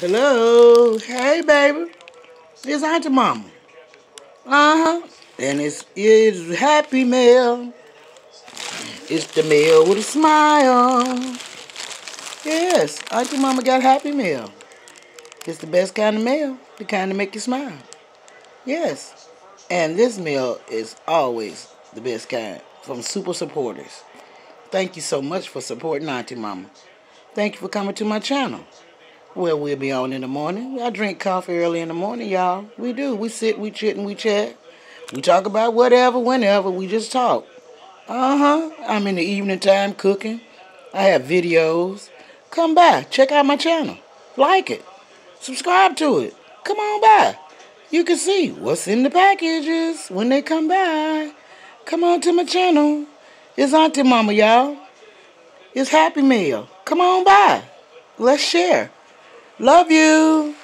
Hello. Hey, baby. It's Auntie Mama. Uh-huh. And it's, it's Happy Mail. It's the mail with a smile. Yes, Auntie Mama got Happy Mail. It's the best kind of mail, the kind to make you smile. Yes. And this meal is always the best kind from super supporters. Thank you so much for supporting Auntie Mama. Thank you for coming to my channel. Well, we'll be on in the morning. I drink coffee early in the morning, y'all. We do. We sit, we chit, and we chat. We talk about whatever, whenever. We just talk. Uh-huh. I'm in the evening time cooking. I have videos. Come by. Check out my channel. Like it. Subscribe to it. Come on by. You can see what's in the packages when they come by. Come on to my channel. It's Auntie Mama, y'all. It's Happy Meal. Come on by. Let's share. Love you.